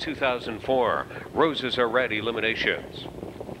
2004 Roses Are Red Eliminations.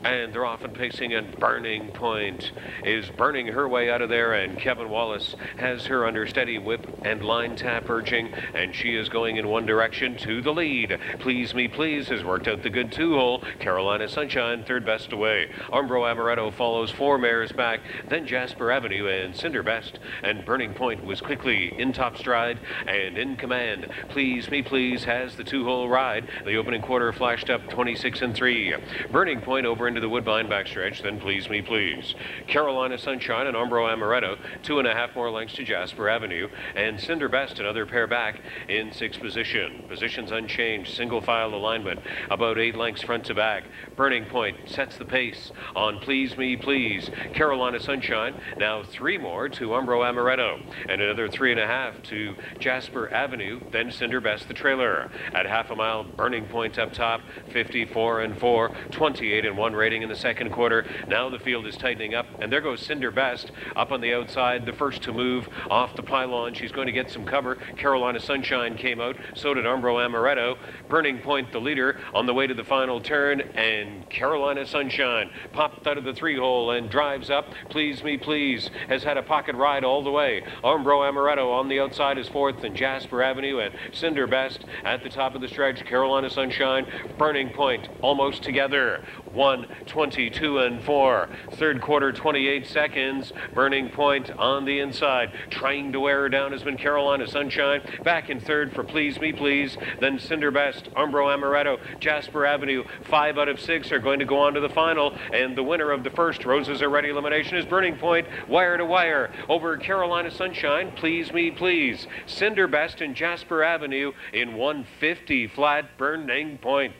And they're off and pacing, and Burning Point is burning her way out of there. And Kevin Wallis has her under steady whip and line tap urging, and she is going in one direction to the lead. Please Me Please has worked out the good two hole. Carolina Sunshine, third best away. Umbro Amaretto follows four mares back, then Jasper Avenue and Cinder Best. And Burning Point was quickly in top stride and in command. Please Me Please has the two hole ride. The opening quarter flashed up 26 and 3. Burning Point over into the Woodbine backstretch, then Please Me Please. Carolina Sunshine and Umbro Amaretto, two and a half more lengths to Jasper Avenue, and Cinder Best, another pair back in sixth position. Positions unchanged, single file alignment, about eight lengths front to back. Burning Point sets the pace on Please Me Please. Carolina Sunshine, now three more to Umbro Amaretto, and another three and a half to Jasper Avenue, then Cinder Best the trailer. At half a mile, Burning Point up top, 54 and 4, 28 and 1 rating in the second quarter. Now the field is tightening up, and there goes Cinder Best up on the outside, the first to move off the pylon. She's going to get some cover. Carolina Sunshine came out, so did Umbro Amaretto. Burning Point, the leader, on the way to the final turn, and Carolina Sunshine popped out of the three hole and drives up. Please Me Please has had a pocket ride all the way. Umbro Amaretto on the outside is fourth, and Jasper Avenue and Cinder Best at the top of the stretch. Carolina Sunshine, Burning Point almost together. One 22 and 4. Third quarter, 28 seconds. Burning Point on the inside. Trying to wear her down has been Carolina Sunshine. Back in third for Please Me Please. Then Cinder Best, Umbro Amaretto, Jasper Avenue. Five out of six are going to go on to the final. And the winner of the first Roses Are Red elimination is Burning Point, wire to wire. Over Carolina Sunshine, Please Me Please. Cinder Best and Jasper Avenue in 150 flat Burning Point.